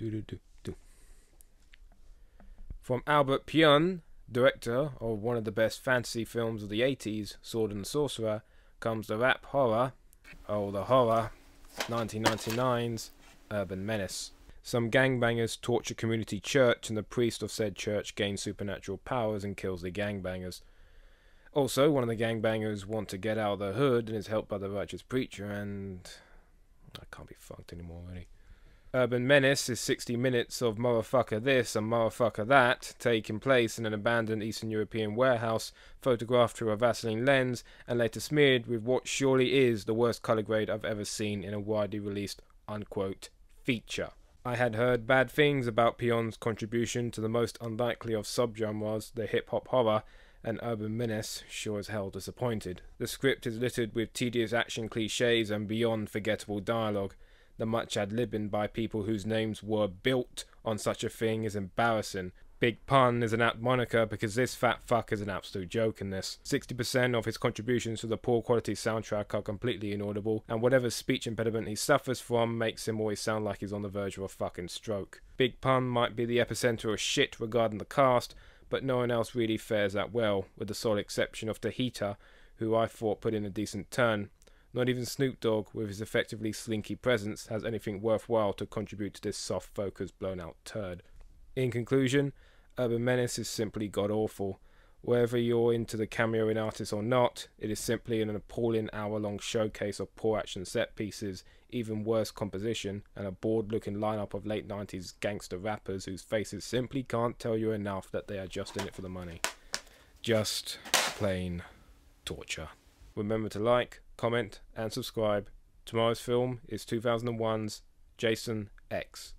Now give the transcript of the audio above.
Do, do, do, do. From Albert Pyun, director of one of the best fantasy films of the 80s, Sword and Sorcerer, comes the rap horror, oh the horror, 1999's Urban Menace. Some gangbangers torture community church, and the priest of said church gains supernatural powers and kills the gangbangers. Also, one of the gangbangers want to get out of the hood and is helped by the righteous preacher, and I can't be fucked anymore, really. Urban Menace is 60 minutes of motherfucker this and motherfucker that, taking place in an abandoned Eastern European warehouse, photographed through a Vaseline lens, and later smeared with what surely is the worst colour grade I've ever seen in a widely released unquote feature. I had heard bad things about Pyun's contribution to the most unlikely of subgenres, the hip hop horror, and Urban Menace sure as hell disappointed. The script is littered with tedious action cliches and beyond forgettable dialogue. The much ad libbing by people whose names were built on such a thing is embarrassing. Big Pun is an apt moniker because this fat fuck is an absolute joke in this. 60% of his contributions to the poor quality soundtrack are completely inaudible, and whatever speech impediment he suffers from makes him always sound like he's on the verge of a fucking stroke. Big Pun might be the epicenter of shit regarding the cast, but no one else really fares that well, with the sole exception of Tahitia, who I thought put in a decent turn. Not even Snoop Dogg, with his effectively slinky presence, has anything worthwhile to contribute to this soft focus blown out turd. In conclusion, Urban Menace is simply god awful. Whether you're into the cameoing artist or not, it is simply an appalling hour long showcase of poor action set pieces, even worse composition, and a bored looking lineup of late 90s gangster rappers whose faces simply can't tell you enough that they are just in it for the money. Just plain torture. Remember to like, comment, and subscribe. Tomorrow's film is 2001's Jason X.